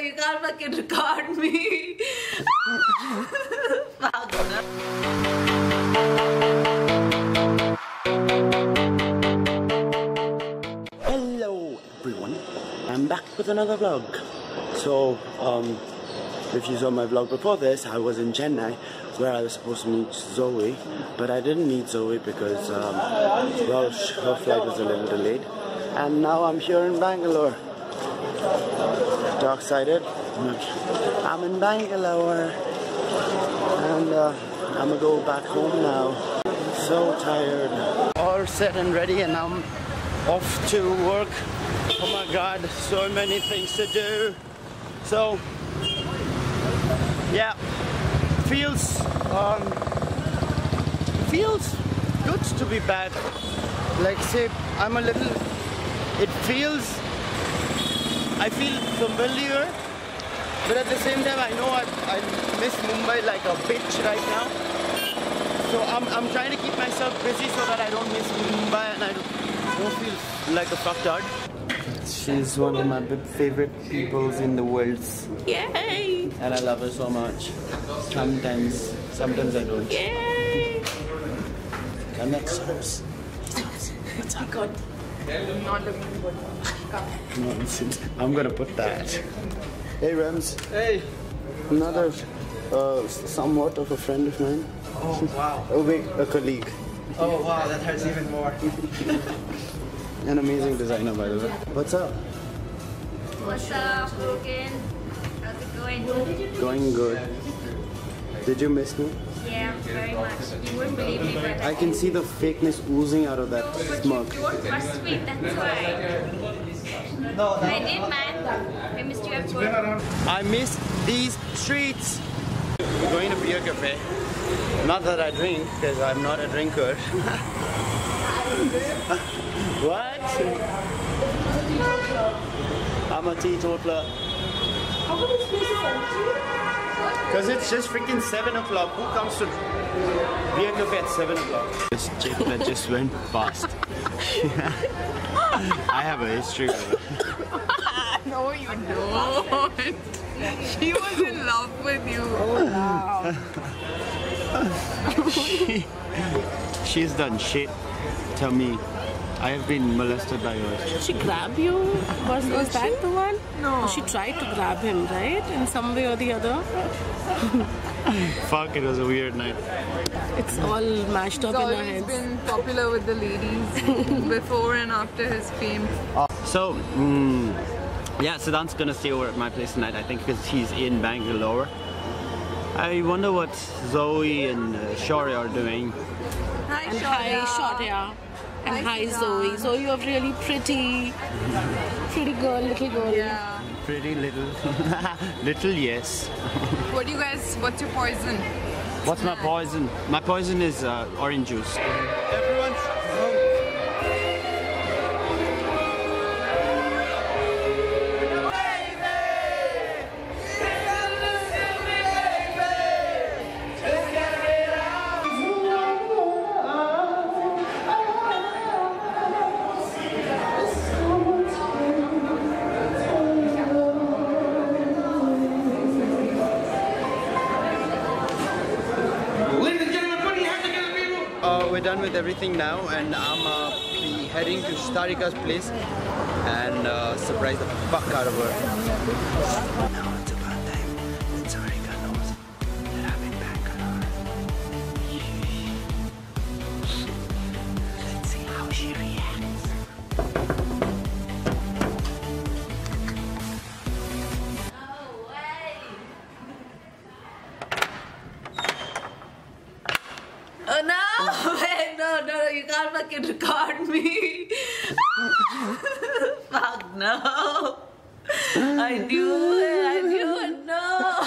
you can't fucking record me. Hello everyone, I'm back with another vlog. So, um, if you saw my vlog before this, I was in Chennai where I was supposed to meet Zoe, but I didn't meet Zoe because, um, well, her flight was a little delayed. And now I'm here in Bangalore. Dark sided. I'm in Bangalore. And uh, I'm gonna go back home now. So tired. All set and ready, and I'm off to work. Oh my god, so many things to do. So, yeah, feels um, feels good to be back. Like say, I'm a little. It feels. I feel familiar, but at the same time, I know I, I miss Mumbai like a bitch right now. So I'm, I'm trying to keep myself busy so that I don't miss Mumbai and I don't, don't feel like a fucktard. She's one of my favorite peoples in the world Yay! and I love her so much. Sometimes, sometimes I don't. Yay! Come next house. God. Not looking good. Nonsense. I'm gonna put that. Hey Rems. Hey! another uh, somewhat of a friend of mine. Oh wow. Oh wait, a colleague. Oh wow, that hurts even more. An amazing designer by the way. What's up? What's up, Logan? How's it going? Going good. Did you miss me? Yeah, very much. You wouldn't believe me, but I can see the fakeness oozing out of that but you smirk. don't trust me, that's why. I did, man. I missed you at work. I miss these streets. We're going to beer cafe. Not that I drink, because I'm not a drinker. what? I'm a teetotaler. Because it's just freaking 7 o'clock. Who comes to beer cafe at 7 o'clock? This chick that just went past. I have a history with her. No, you don't. She was in love with you. Oh, wow. she, she's done shit to me. I have been molested by her. Did she grab you? Was, was that the one? No. She tried to grab him, right? In some way or the other. Fuck, it was a weird night. It's all mashed up He's in our always heads. been popular with the ladies before and after his fame. So, mm, yeah, Siddhant's gonna stay over at my place tonight, I think, because he's in Bangalore. I wonder what Zoe and uh, Shori are doing. Hi, And hi, Shorya. And Hi, hi, Zoe. Zoe, you're really pretty. Pretty girl, little girl. Yeah. Pretty little. little, yes. What do you guys, what's your poison? What's my poison? My poison is uh, orange juice. We're done with everything now, and I'm uh, heading to Starika's place and uh, surprise the fuck out of her. Fuck no. I knew it, I knew it, no.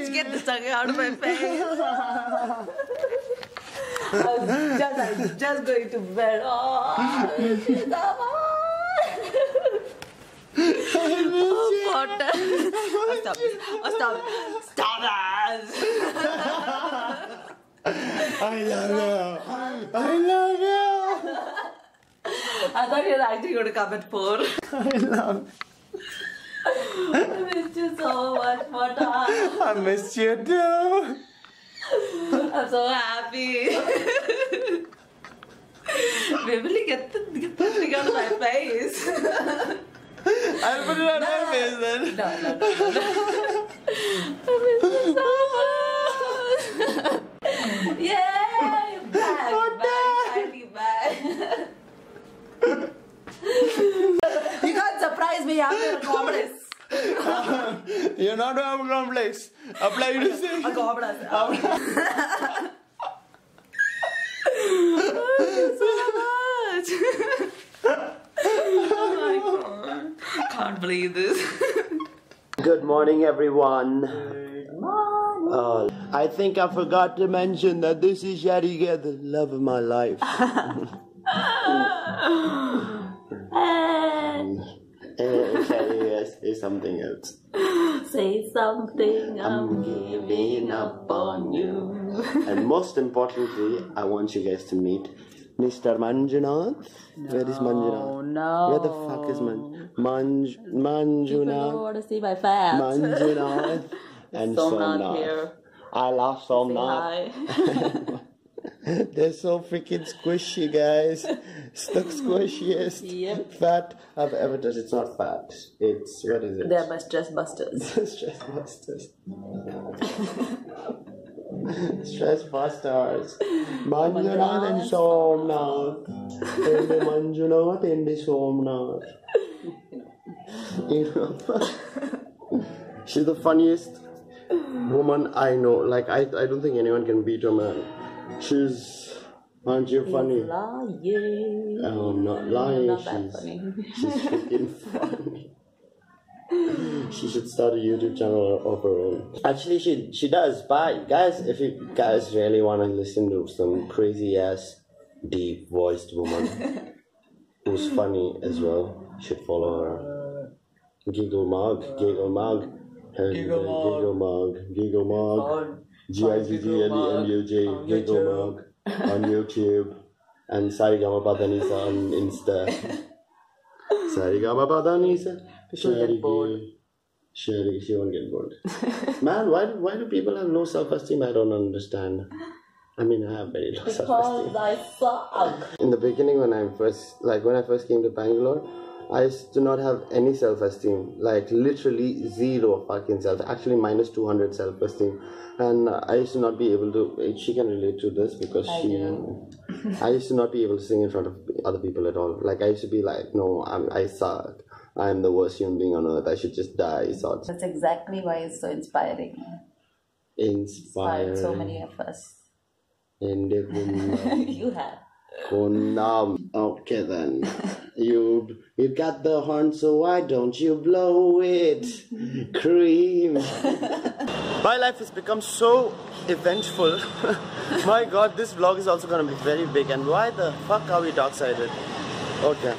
Just get this tongue out of my face. I was just, I was just going to bed. Oh, oh, Potter. Oh, stop. Oh, stop. Stop it. I love you. I love you. I thought you were actually going to come at four. I love. I missed you so much time. I missed you too. I'm so happy. Beverly, get the, get the thing out of my face. I'll put it on my face then. No, no, no, no. I miss you so much. Yay! Back, back, finally back. you can't surprise me after a complex. You're not a complex. Apply to say. A complex. so much. oh my god. Can't believe this. Good morning, everyone. Uh, I think I forgot to mention that this is Shadiga, the love of my life. and Shadiga something else. say something, I'm giving up on you. And most importantly, I want you guys to meet Mr. Manjunath. Where is Manjunath? no. Where the fuck is Man Manj People Manjunath? want to see my fat. Manjunath and Somnath Somnath. here. I love Say Somnath. They're so freaking squishy, guys. It's the squishiest Yep. fat I've ever touched. It's not fat. It's what is it? They're my stress busters. Stress busters. Stress busters. Manjunath and Somnath. Ende Manjunath, Ende Somnath. You know, she's the funniest woman I know. Like I, I don't think anyone can beat her, man. She's, aren't you funny? Lying. Oh, I'm not lying. Not that she's, funny. she's freaking funny. she should start a YouTube channel of her own. Actually, she she does. But guys, if you guys really want to listen to some crazy ass, deep voiced woman who's funny as well, you should follow her. Giggle Mug, Giggle Mug, Giggle Giggle Mug, Giggle Mug, G I G G L E M U J, Giggle Mug on YouTube, and Sarigama Padanisa on Insta. Sarigama Padanisa. She'll get bored. She, she won't get bored. Man, why, do- why do people have low self esteem? I don't understand. I mean, I have very low self esteem. Because I suck. In the beginning, when I first, like when I first came to Bangalore, I used to not have any self esteem. Like literally zero fucking self. Actually, minus 200 self esteem. And I used to not be able to, eh, she can relate to this because I she. I used to not be able to sing in front of other people at all. Like I used to be like, no, I'm, I suck. I'm the worst human being on earth. I should just die. Sorts. That's exactly why it's so inspiring. Inspired. Inspired so many of us. And you have. No. Okay then. You you got the horn, so why don't you blow it? Cream. My life has become so eventful. My god, this vlog is also gonna be very big and why the fuck are we dark sided? Okay.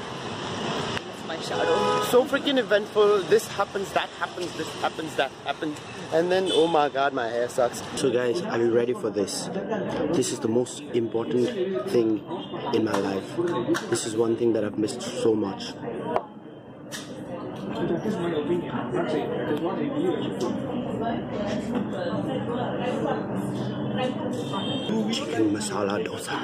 My. So freaking eventful. This happens, that happens, this happens, that happens. And then, oh my god, my hair sucks. So, guys, are you ready for this? This is the most important thing in my life. This is one thing that I've missed so much. Chicken masala dosa.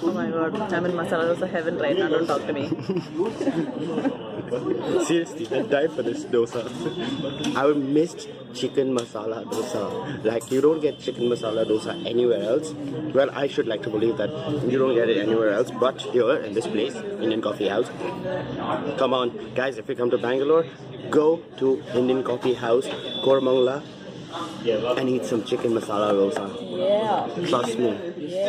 Oh my god, I'm in masala dosa heaven right now. Don't talk to me. Seriously, I'd die for this dosa. I would miss chicken masala dosa. Like, you don't get chicken masala dosa anywhere else. Well, I should like to believe that you don't get it anywhere else, but here in this place, Indian Coffee House. Come on, guys, if you come to Bangalore, go to Indian Coffee House, Koramangala, and eat some chicken masala dosa. Yeah. Trust me,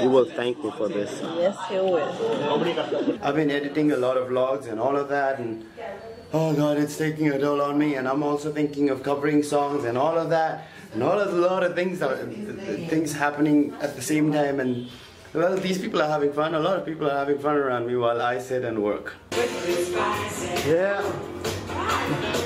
you will thank me for this. Yes, you will. I've been editing a lot of vlogs and all of that and oh god it's taking a toll on me and I'm also thinking of covering songs and all of that and all of a lot of things are things happening at the same time and well these people are having fun a lot of people are having fun around me while I sit and work yeah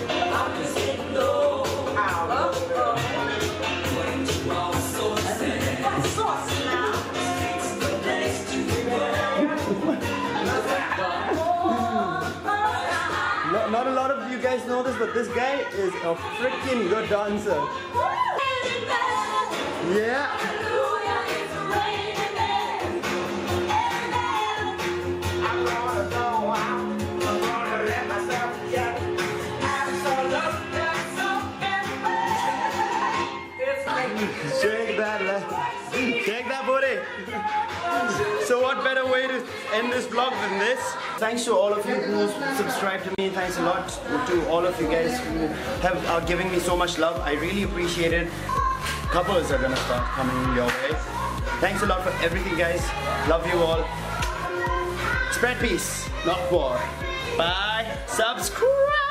not, a lot of you guys know this, but this guy is a freaking good dancer. Yeah. Shake that, le- shake that booty. So what better way to end this vlog than this? Thanks to all of you who subscribe to me. Thanks a lot to all of you guys who have are giving me so much love. I really appreciate it. Couples are gonna start coming your way. Thanks a lot for everything, guys. Love you all. Spread peace, not war. Bye. Subscribe.